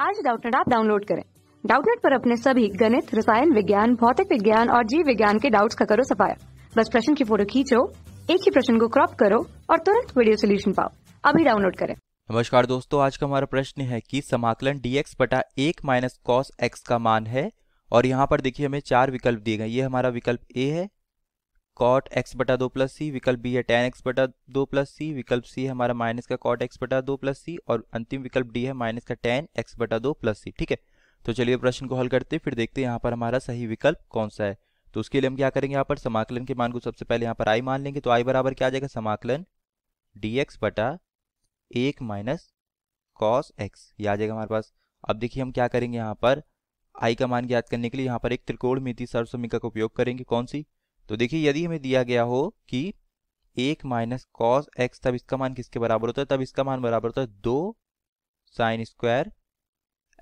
आज डाउटनेट आप डाउनलोड करें। डाउटनेट पर अपने सभी गणित, रसायन विज्ञान, भौतिक विज्ञान और जीव विज्ञान के डाउट्स का करो सफाया। बस प्रश्न की फ़ोटो खींचो, एक ही प्रश्न को क्रॉप करो और तुरंत वीडियो सोल्यूशन पाओ। अभी डाउनलोड करें। नमस्कार दोस्तों, आज का हमारा प्रश्न है कि समाकलन dx बटा एक माइनस कॉस एक्स का मान है और यहाँ पर देखिए हमें चार विकल्प दिए गए ये हमारा विकल्प ए है कॉट एक्स बटा दो प्लस सी विकल्प बी है टेन एक्स बटा दो प्लस सी विकल्प सी है हमारा माइनस का कॉट एक्स बटा दो प्लस सी और अंतिम विकल्प डी है माइनस का टेन एक्स बटा दो प्लस सी ठीक है? तो चलिए प्रश्न को हल करते हैं, फिर देखते हैं यहाँ पर हमारा सही विकल्प कौन सा है। तो उसके लिए हम क्या करेंगे यहाँ पर? समाकलन के मान को सबसे पहले यहाँ पर आई मान लेंगे तो आई बराबर क्या आ जाएगा? समाकलन डी एक्स बटा एक माइनस कॉस एक्स ये आ जाएगा हमारे पास। अब देखिए हम क्या करेंगे यहाँ पर? आई का मान ज्ञात करने के लिए यहाँ पर एक त्रिकोण मिति सर्वसमीका का उपयोग करेंगे, कौन सी? तो देखिए, यदि हमें दिया गया हो कि एक माइनस कॉस एक्स तब इसका मान किसके बराबर होता है? तब इसका मान बराबर होता है दो साइन स्क्वायर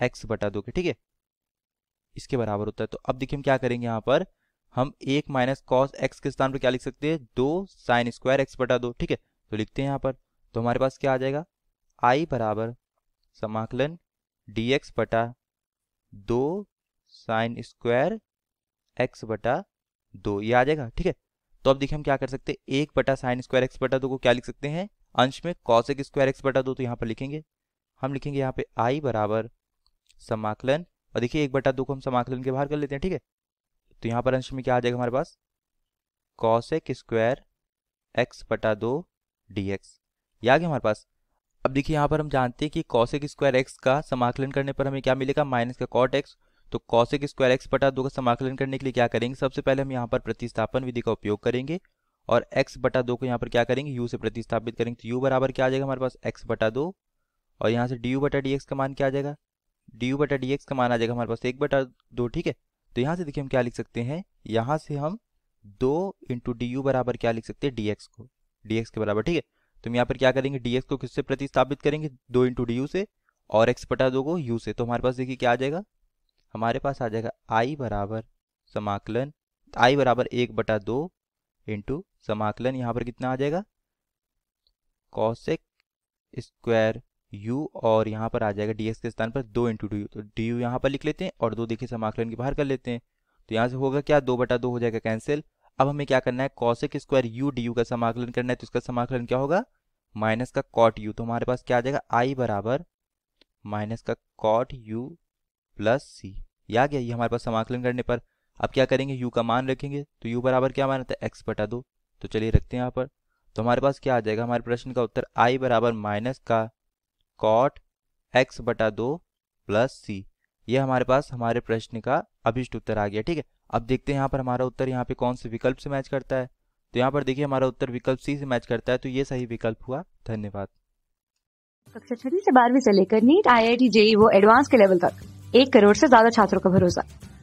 एक्स बटा दो के, ठीक है? इसके बराबर होता है। तो अब देखिए, हम क्या करेंगे यहाँ पर? हम एक माइनस कॉस एक्स के स्थान पर क्या लिख सकते हैं? दो साइन स्क्वायर एक्स बटा दो, ठीक है? तो लिखते हैं यहाँ पर। तो हमारे पास क्या आ जाएगा? आई बराबर समाकलन डी एक्स बटा दो साइन स्क्वायर एक्स बटा दो, ये आ जाएगा, ठीक है? तो अब देखिए हम क्या कर सकते हैं, एक बटा साइन स्क्वायर एक्स बटा दो को क्या लिख सकते हैं? अंश में कॉस एक स्क्वायर एक्स बटा दो तो यहाँ पर लिखेंगे। हम लिखेंगे यहाँ पे आई बराबर समाकलन, और देखिए एक बटा दो को हम समाकलन के बाहर कर लेते हैं, ठीक है? तो यहाँ पर अंश में क्या आ जाएगा हमारे पास? कॉसेक स्क्वायर एक्स बटा दो डी एक्स ये आ गया हमारे पास। अब देखिए यहाँ पर हम जानते हैं कि कॉसेक स्क्वायर एक्स का समाकलन करने पर हमें क्या मिलेगा? माइनस का कॉट एक्स तो कौशिक स्क्वायर एक्स बटा दो का समाकलन करने के लिए क्या करेंगे? सबसे पहले हम यहाँ पर प्रतिस्थापन विधि का उपयोग करेंगे और x बटा दो को यहाँ पर क्या करेंगे? u से प्रतिस्थापित करेंगे। तो u बराबर क्या आ जाएगा हमारे पास? x बटा दो। और यहाँ से डी यू बटा डी एक्स का मान क्या आ जाएगा? डी यू बटा डी एक्स का मान आ जाएगा हमारे पास एक बटा दो, ठीक है? तो यहाँ से देखिए हम क्या लिख सकते हैं। यहाँ से हम दो इंटू डी यू बराबर क्या लिख सकते हैं? डी एक्स को। डी एक्स के बराबर, ठीक है? तो हम यहाँ पर क्या करेंगे? डी एक्स को किससे प्रतिस्थापित करेंगे? दो इंटू डी यू से और एक्स बटा दो को यू से। तो हमारे पास देखिए क्या आ जाएगा? हमारे पास आ जाएगा आई बराबर समाकलन आई बराबर एक बटा दो इंटू समाकलन यहाँ पर कितना आ जाएगा? कौशिक स्क्वायर u और यहाँ पर आ जाएगा dx के स्थान पर दो इंटू डी तो डी यू यहाँ पर लिख लेते हैं और दो देखिए समाकलन के बाहर कर लेते हैं। तो यहाँ से होगा क्या? दो बटा दो हो जाएगा कैंसिल अब हमें क्या करना है? कौशिक स्क्वायर यू डी यू का समाकलन करना है तो इसका समाकलन क्या होगा? माइनस का कॉट यू तो हमारे पास क्या आ जाएगा? आई बराबर माइनस का कॉट यू प्लस सी। ये गया, ये हमारे पास समाकलन करने पर। अब क्या करेंगे? यू का मान रखेंगे। तो यू बराबर क्या मान आता है एक्स बटा दो। तो चलिए रखते हैं यहाँ पर। तो हमारे पास क्या आ जाएगा? हमारे प्रश्न का उत्तर आई बराबर माइनस का कॉट एक्स बटा दो प्लस सी ये हमारे पास, हमारे प्रश्न का अभिष्ट उत्तर आ गया, ठीक है? अब देखते हैं यहाँ पर हमारा उत्तर यहाँ पे कौन से विकल्प से मैच करता है। तो यहाँ पर देखिए, हमारा उत्तर विकल्प सी से मैच करता है। तो ये सही विकल्प हुआ। धन्यवाद। कक्षा छठी से बारहवीं से लेकर NEET I I T JEE वो एडवांस के लेवल तक। एक करोड़ से ज़्यादा छात्रों का भरोसा।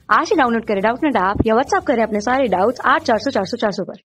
आज ही डाउनलोड करें डाउट नेट ऐप या व्हाट्सएप करें अपने सारे डाउट्स आठ चार सौ चार सौ चार सौ पर।